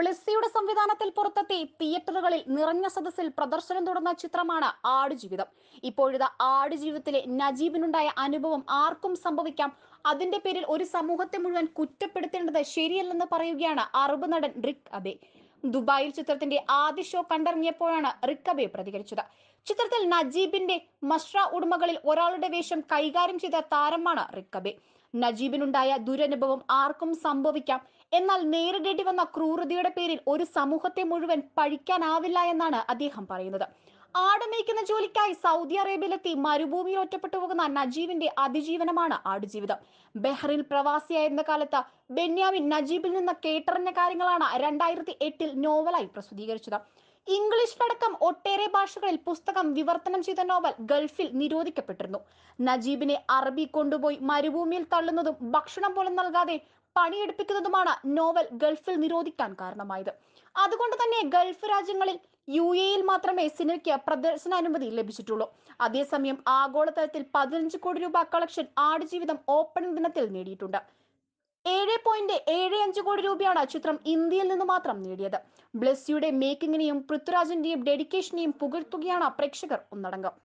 ബ്ലിസ്സിയുടെ സംവിധാനത്തിൽ പുറത്തെത്തി തിയേറ്ററുകളിൽ നിറഞ്ഞ സദസ്സിൽ പ്രദർശനം തുടർന്ന ചിത്രമാണ് ആടുജീവിതം. ഇപ്പോഴിതാ ആടുജീവിതത്തിലെ നജീബിനുണ്ടായ അനുഭവം ആർക്കും സംഭവിക്കാം. അതിന്റെ പേരിൽ ഒരു സമൂഹത്തെ മുഴുവൻ കുറ്റപ്പെടുത്തേണ്ടത് ശരിയല്ലെന്ന് പറയുകയാണ് അറബ് നടൻ റിക് അബെ. ദുബായിൽ ചിത്രത്തിന്റെ ആദ്യ ഷോ കണ്ടിറങ്ങിയപ്പോഴാണ് റിക്കബെ പ്രതികരിച്ചത്. ചിത്രത്തിൽ നജീബിന്റെ മഷ്റ ഉടമകളിൽ ഒരാളുടെ വേഷം കൈകാര്യം ചെയ്ത താരമാണ് റിക്കബെ. നജീബിനുണ്ടായ ദുരനുഭവം ആർക്കും സംഭവിക്കാം. എന്നാൽ നേരിടേണ്ടി വന്ന ക്രൂരതയുടെ പേരിൽ ഒരു സമൂഹത്തെ മുഴുവൻ പഴിക്കാനാവില്ല എന്നാണ് അദ്ദേഹം പറയുന്നത്. ആടുമേയ്ക്കുന്ന ജോലിക്കായി സൗദി അറേബ്യയിലെത്തി മരുഭൂമിയിൽ ഒറ്റപ്പെട്ടു പോകുന്ന നജീബിന്റെ അതിജീവനമാണ് ആടുജീവിതം. ബെഹ്റിൽ പ്രവാസിയായിരുന്ന കാലത്ത് ബെന്യാമിൻ നജീബിൽ നിന്ന് കേട്ടറിഞ്ഞ കാര്യങ്ങളാണ് രണ്ടായിരത്തി എട്ടിൽ നോവലായി പ്രസിദ്ധീകരിച്ചത്. ഇംഗ്ലീഷിലടക്കം ഒട്ടേറെ ഭാഷകളിൽ പുസ്തകം വിവർത്തനം ചെയ്ത നോവൽ ഗൾഫിൽ നിരോധിക്കപ്പെട്ടിരുന്നു. നജീബിനെ അറബി കൊണ്ടുപോയി മരുഭൂമിയിൽ തള്ളുന്നതും ഭക്ഷണം പോലും നൽകാതെ പണിയെടുപ്പിക്കുന്നതുമാണ് നോവൽ ഗൾഫിൽ നിരോധിക്കാൻ കാരണമായത്. അതുകൊണ്ട് തന്നെ ഗൾഫ് രാജ്യങ്ങളിൽ യു എയിൽ മാത്രമേ സിനിമയ്ക്ക് പ്രദർശന അനുമതി ലഭിച്ചിട്ടുള്ളൂ. അതേസമയം ആഗോളതലത്തിൽ പതിനഞ്ച് കോടി രൂപ കളക്ഷൻ ആടുജീവിതം ഓപ്പണിംഗ് ദിനത്തിൽ നേടിയിട്ടുണ്ട്. ഏഴ് പോയിന്റ് ഏഴ് അഞ്ച് കോടി രൂപയാണ് ചിത്രം ഇന്ത്യയിൽ നിന്ന് മാത്രം നേടിയത്. ബ്ലെസ്സിയുടെ മേക്കിങ്ങിനെയും പൃഥ്വിരാജിന്റെയും ഡെഡിക്കേഷനെയും പുകഴ്ത്തുകയാണ് പ്രേക്ഷകർ ഒന്നടങ്കം.